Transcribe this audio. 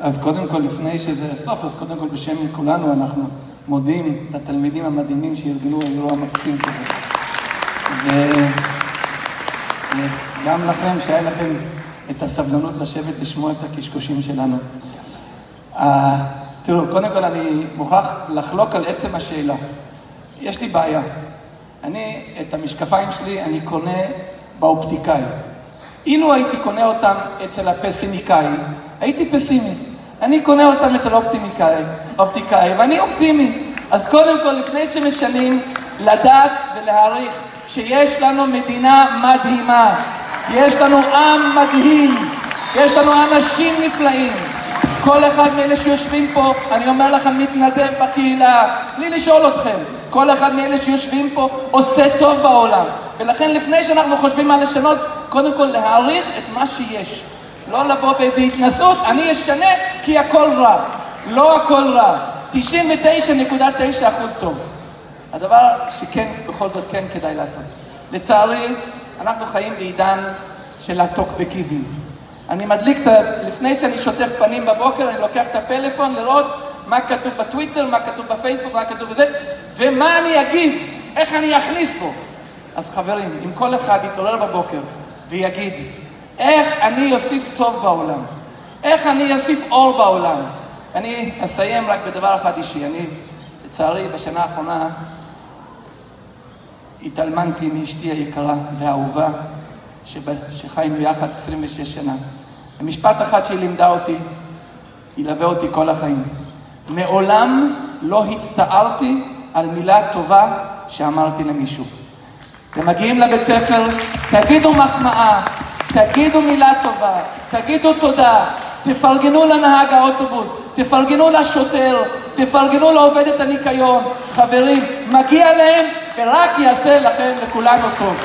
אז קודם כל, לפני שזה סוף, אז קודם כל בשם כולנו אנחנו מודים לתלמידים המדהימים שארגנו אירוע מקסים כזה. וגם לכם, שהיה לכם את הסבלנות לשבת לשמוע את הקשקושים שלנו. Uh, תראו, קודם כל אני מוכרח לחלוק על עצם השאלה. יש לי בעיה. אני, את המשקפיים שלי, אני קונה באופטיקאי. אילו הייתי קונה אותם אצל הפסימיקאי, הייתי פסימי. אני קונה אותם אצל אופטימיקאי, אופטיקאי, ואני אופטימי. אז קודם כל, לפני שמשנים, לדעת ולהעריך שיש לנו מדינה מדהימה. יש לנו עם מדהים. יש לנו אנשים נפלאים. כל אחד מאלה שיושבים פה, אני אומר לכם, מתנדב בקהילה, בלי לשאול אתכם. כל אחד מאלה שיושבים פה עושה טוב בעולם. ולכן לפני שאנחנו חושבים מה לשנות, קודם כל להעריך את מה שיש. לא לבוא באיזו התנשאות, אני אשנה כי הכל רע. לא הכל רע. 99.9 אחוז טוב. הדבר שכן, בכל זאת כן כדאי לעשות. לצערי, אנחנו חיים בעידן של הטוקבקיזם. אני מדליק את ה... לפני שאני שוטף פנים בבוקר, אני לוקח את הפלאפון לראות מה כתוב בטוויטר, מה כתוב בפייסבוק, מה כתוב בזה, ומה אני אגיב, איך אני אכניס בו. אז חברים, אם כל אחד יתעורר בבוקר ויגיד, איך אני אוסיף טוב בעולם, איך אני אוסיף אור בעולם. אני אסיים רק בדבר אחד אישי. אני, לצערי, בשנה האחרונה התאלמנתי מאשתי היקרה והאהובה, שחיינו יחד 26 שנה. ומשפט אחד שהיא לימדה אותי, ילווה אותי כל החיים. מעולם לא הצטערתי על מילה טובה שאמרתי למישהו. אתם מגיעים לבית ספר, תגידו מחמאה, תגידו מילה טובה, תגידו תודה, תפרגנו לנהג האוטובוס, תפרגנו לשוטר, תפרגנו לעובדת הניקיון. חברים, מגיע להם ורק יעשה לכם, לכולנו טוב.